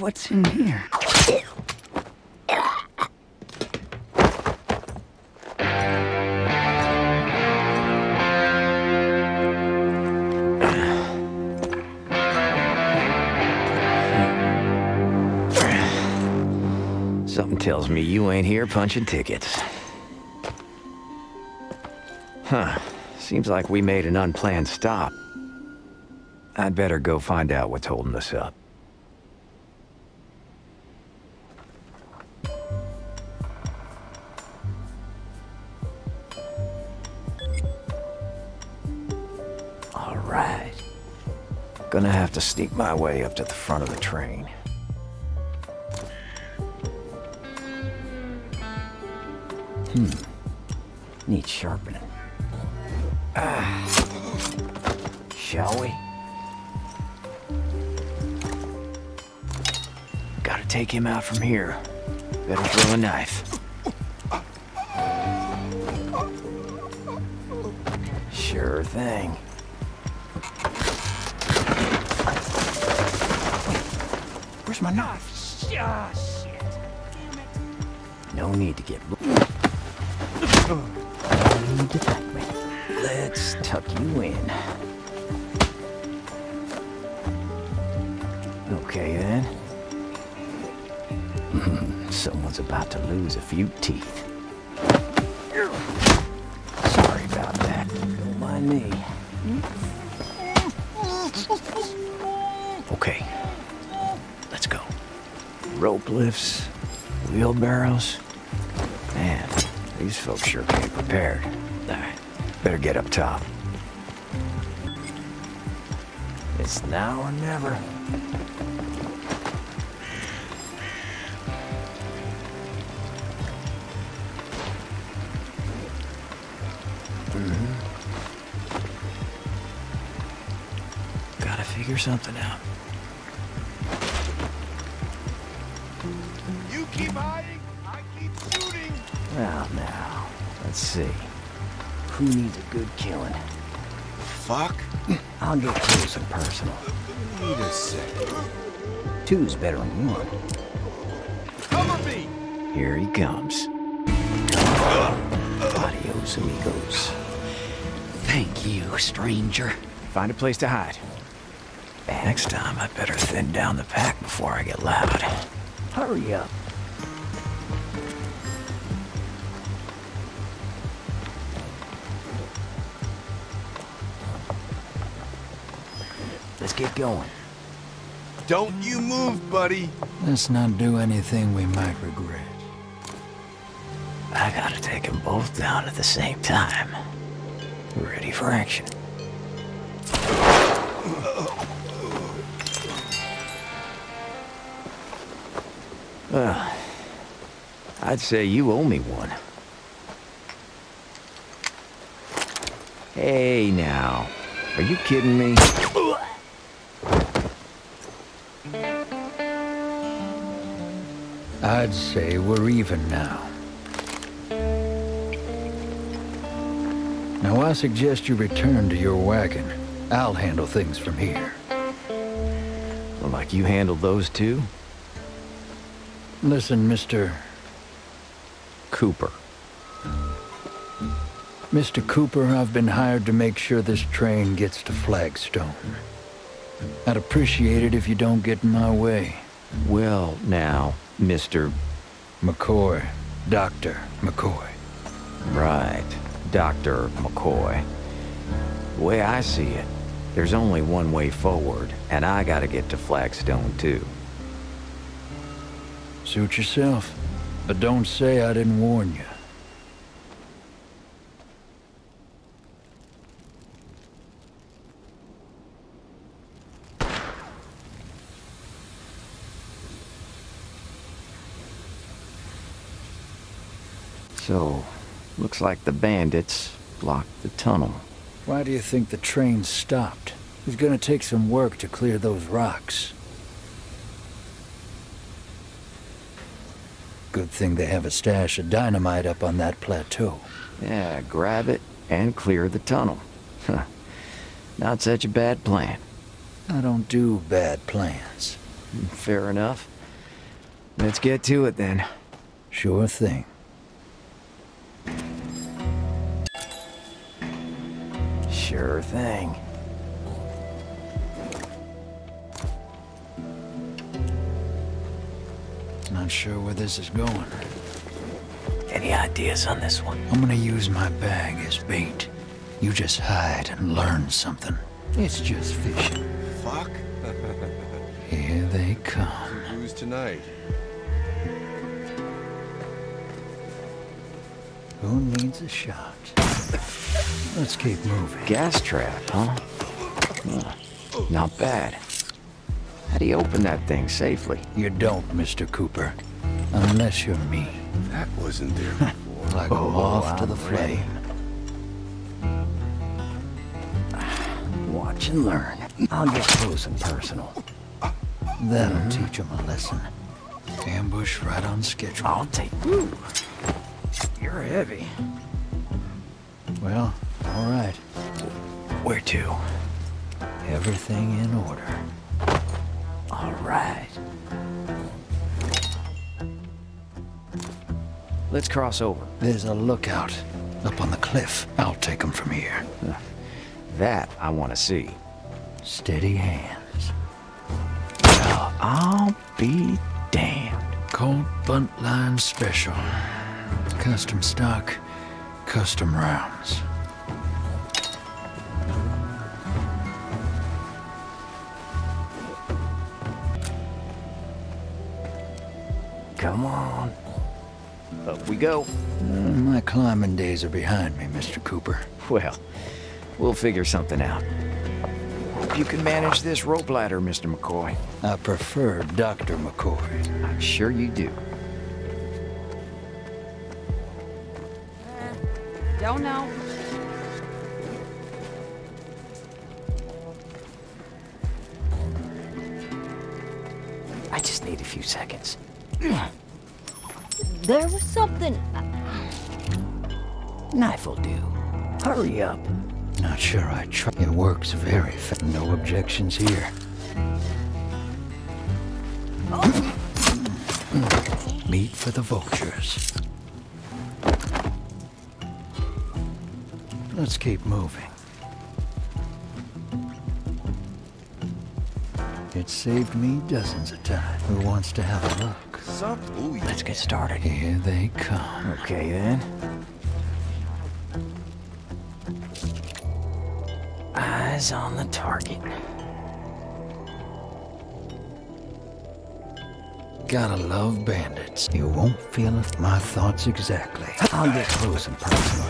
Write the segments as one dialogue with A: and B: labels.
A: wonder what's in mm-hmm. here.
B: Something tells me you ain't here punching tickets. Huh. Seems like we made an unplanned stop. I'd better go find out what's holding us up. Gonna have to sneak my way up to the front of the train. Hmm. Need sharpening. Ah. Shall we? Gotta take him out from here. Better throw a knife. Sure thing. Where's my knife?
C: Ah, shit.
B: No need to get... No need to me. Let's tuck you in. Okay, then. Someone's about to lose a few teeth. Sorry about that. Don't mind me. Lifts, wheelbarrows. Man, these folks sure came prepared. Alright, better get up top. It's now or never. Mm-hmm. Figure something out.
C: Keep hiding, I keep shooting.
B: Well, now, let's see. Who needs a good killing?
C: Fuck.
B: I'll get close and personal.
C: Wait a second.
B: Two's better than one.
C: Cover me.
B: Here he comes. Adios, amigos.
A: Thank you, stranger.
B: Find a place to hide. Next time, I better thin down the pack before I get loud. Hurry up. Get going.
C: Don't you move, buddy.
D: Let's not do anything we might regret.
B: I gotta take them both down at the same time. Ready for action. Well, I'd say you owe me one. Hey now, are you kidding me?
D: I'd say we're even now. Now I suggest you return to your wagon. I'll handle things from here.
B: Well, like you handled those two?
D: Listen, Mr.
B: Cooper.
D: Mr. Cooper, I've been hired to make sure this train gets to Flagstone. I'd appreciate it if you don't get in my way.
B: Well, now, Mr.
D: McCoy. Dr. McCoy.
B: Right, Dr. McCoy. The way I see it, there's only one way forward, and I gotta get to Flagstone too.
D: Suit yourself. But don't say I didn't warn you.
B: So, looks like the bandits blocked the tunnel.
D: Why do you think the train stopped? It's gonna take some work to clear those rocks. Good thing they have a stash of dynamite up on that plateau.
B: Yeah, grab it and clear the tunnel. Not such a bad plan.
D: I don't do bad plans.
B: Fair enough. Let's get to it then.
D: Sure thing.
B: Sure thing.
D: Not sure where this is going.
B: Any ideas on this one?
D: I'm gonna use my bag as bait. You just hide and learn something. It's just fishing.
C: Fuck.
D: Here they come.
C: Who's tonight?
D: Who needs a shot? Let's keep moving.
B: Gas trap, huh? Huh. Not bad. How do you open that thing safely?
D: You don't, Mr. Cooper. Unless you're me.
C: That wasn't there before.
D: Like a
B: Oh,
D: moth to the
B: I'm ready.
D: flame.
B: Watch and learn. I'll get close and personal.
D: That'll mm-hmm. teach him a lesson. Ambush right on schedule.
B: I'll take. Ooh. You're heavy.
D: Well, all right.
B: Where to?
D: Everything in order.
B: All right. Let's cross over.
D: There's a lookout up on the cliff. I'll take him from here.
B: That I want to see.
D: Steady hands.
B: Well, I'll be damned.
D: Colt bunt line special. Custom stock, custom rounds.
B: Come on. Up we go.
D: Uh, my climbing days are behind me, Mr. Cooper.
B: Well, we'll figure something out. Hope you can manage this rope ladder, Mr. McCoy.
D: I prefer Dr. McCoy.
B: I'm sure you do.
E: Don't know.
B: I just need a few seconds.
E: There was something.
B: Uh, Knife will do. Hurry up.
D: Not sure I try. It works very fa- No objections here. Oh. Meat for the vultures. Let's keep moving. It saved me dozens of times. Who wants to have a look?
C: Some. Ooh, yeah.
B: Let's get started.
D: Here they come.
B: Okay, then. Eyes on the target.
D: Gotta love bandits. You won't feel it. My thoughts exactly.
B: I'll get close and personal.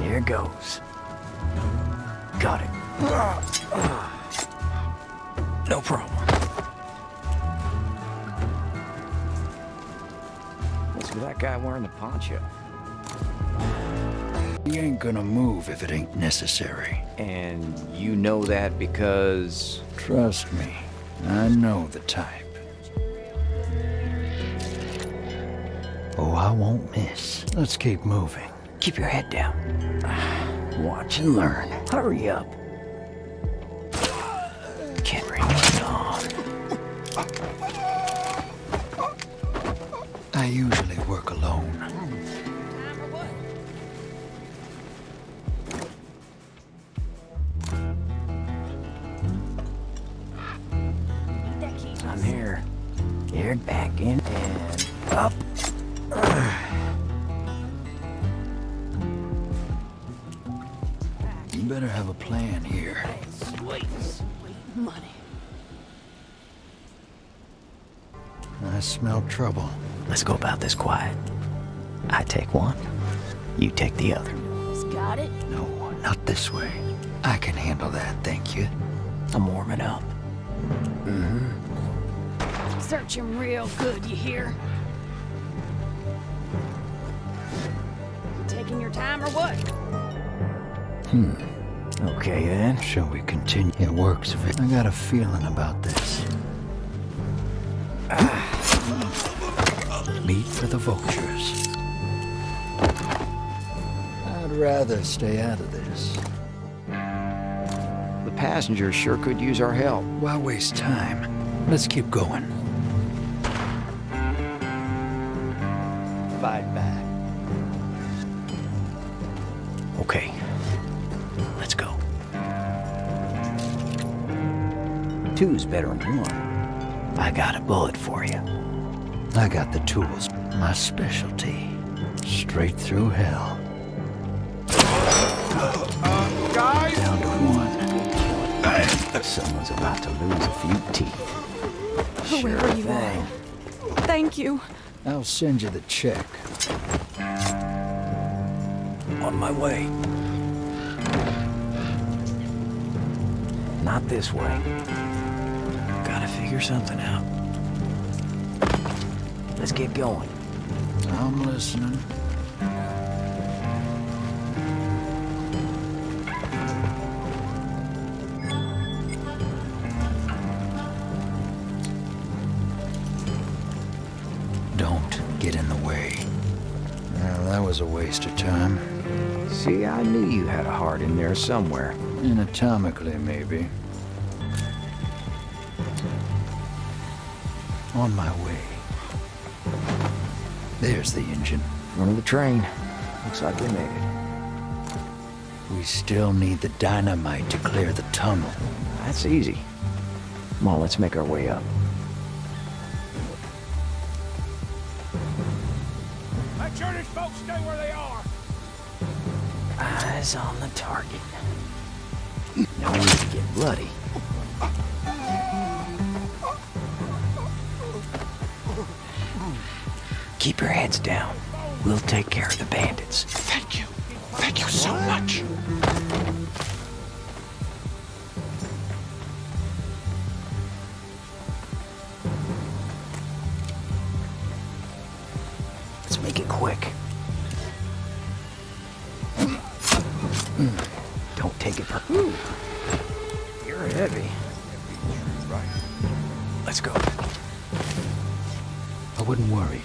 B: Here goes. Got it. No problem. What's with that guy wearing the poncho?
D: He ain't gonna move if it ain't necessary.
B: And you know that because...
D: Trust me, I know the type. Oh, I won't miss. Let's keep moving.
B: Keep your head down. Watch and learn. Hurry up. Can't bring it on.
D: I usually work alone.
B: I'm here. Here, back in, and up.
D: Smell trouble.
B: Let's go about this quiet. I take one, you take the other.
E: Got it.
D: No, not this way. I can handle that, thank you.
B: I'm warming up. Mm-hmm.
E: Search him real good, you hear? You taking your time or what? Hmm.
B: Okay, then.
D: Shall we continue? It works. ve- I got a feeling about this. Meat for the vultures. I'd rather stay out of this.
B: The passengers sure could use our help.
D: Why waste time? Let's keep going.
B: Fight back. Okay. Let's go. Two's better than one. I got a bullet for you.
D: I got the tools. My specialty. Straight through hell.
C: Guys!
D: Down to one.
B: Someone's about to lose a few teeth.
E: Oh,
B: sure
E: you
B: thing.
E: are. Thank you.
D: I'll send you the check.
B: On my way. Not this way. Gotta figure something out. Let's get going.
D: I'm listening. Don't get in the way. Well, that was a waste of time.
B: See, I knew you had a heart in there somewhere.
D: Anatomically, maybe. On my way. There's the engine.
B: Front of the train. Looks like we made it.
D: We still need the dynamite to clear the tunnel.
B: That's easy. Come on, let's make our way up.
F: Make sure these folks stay where they are.
B: Eyes on the target. No need to get bloody. Keep your heads down. We'll take care of the bandits.
F: Thank you. Thank you so much.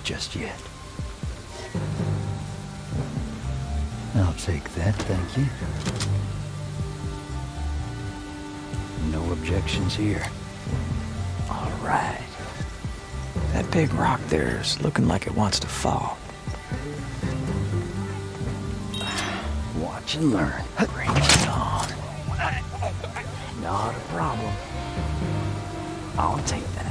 D: Just yet. I'll take that, thank you. No objections here.
B: All right. That big rock there's looking like it wants to fall. Watch and learn. Bring it on. Not a problem. I'll take that.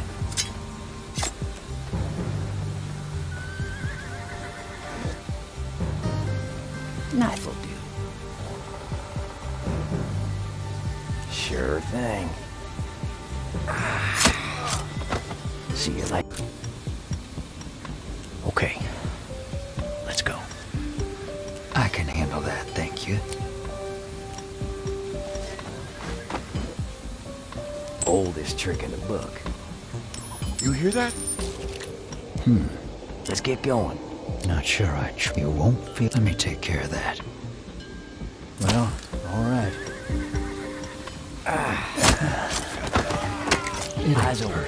B: Knife will do. Sure thing. See you later. Okay. Let's go.
D: I can handle that, thank you.
B: Oldest trick in the book.
C: You hear that? Hmm.
B: Let's get going.
D: Not sure I tr- You won't feel. Let me take care of that. Well, all right. Ah.
B: Eyes over.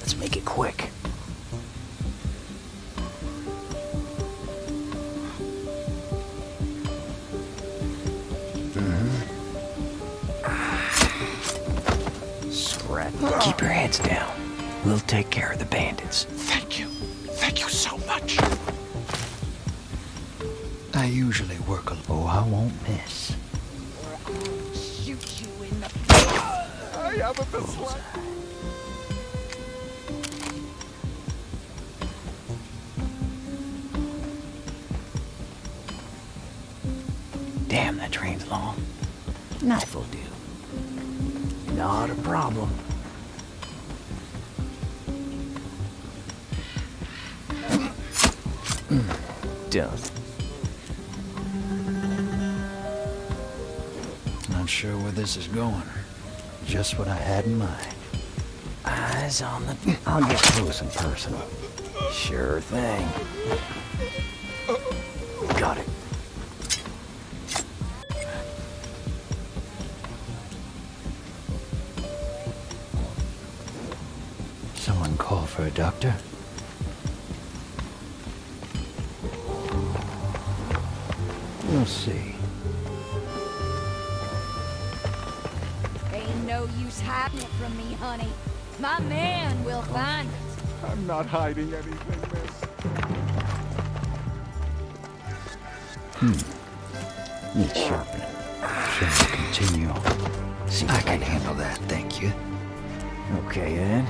B: Let's make it quick. Take care of the bandits.
F: Thank you. Thank you so much.
D: I usually work a. Oh, I won't miss.
E: Shoot you in the.
F: I haven't been.
B: Damn, that train's long. Knife will do. Not a problem. Done.
D: Not sure where this is going. Just what I had in mind.
B: Eyes on the... I'll get close and personal. Sure thing. Got it.
D: Someone call for a doctor? We'll see.
E: Ain't no use hiding it from me, honey. My man will find it.
C: I'm not hiding anything, miss. Hmm.
B: Need sharpening.
D: Shall we continue?
B: See
D: I can handle that, thank you.
B: Okay, then.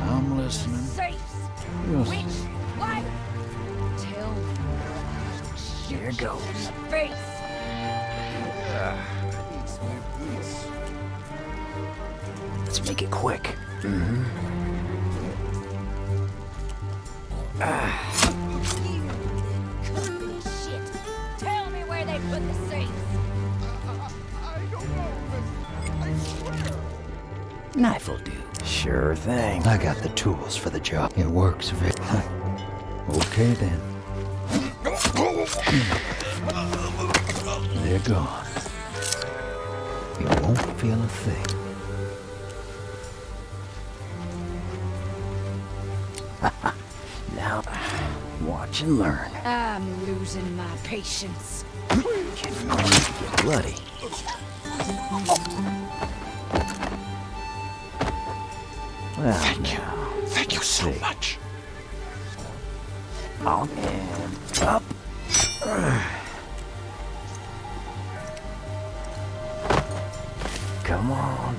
D: I'm listening.
E: Safes.
B: Here goes.
E: the face.
B: Ah, let's make it quick.
E: You could be shit. Tell me where they put the safes.
C: I don't know, miss. I swear.
A: Knife will do.
B: Sure thing.
D: I got the tools for the job. It works very... Okay, then. They're gone. You won't feel a thing.
B: Now, watch and learn.
E: I'm losing my patience.
B: Can going get bloody. Well,
F: Thank you. Thank you so
B: see.
F: much.
B: on and up. Come on.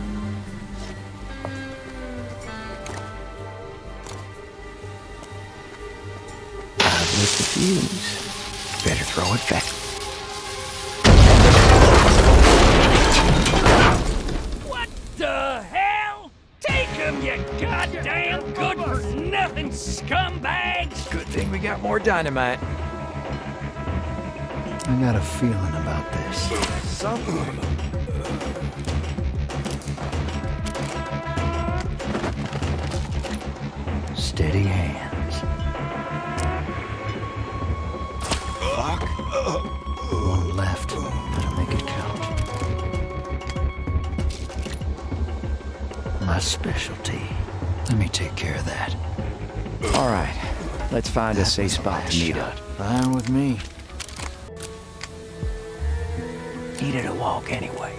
B: I've lit the fuse. Better throw it back.
G: What the hell? Take him, you goddamn good-for-nothing scumbags!
B: Good thing we got more dynamite.
D: I got a feeling about this.
C: Something.
D: Steady hands.
C: Fuck.
D: One left. Better make it count. My specialty. Let me take care of that.
B: All right, let's find a safe spot to meet up.
D: Fine with me.
B: Needed a walk anyway.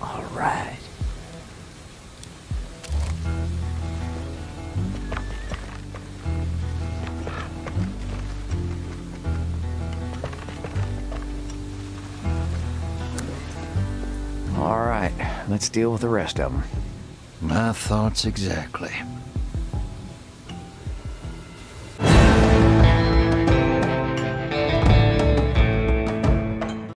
B: All right. All right, let's deal with the rest of them.
D: My thoughts exactly.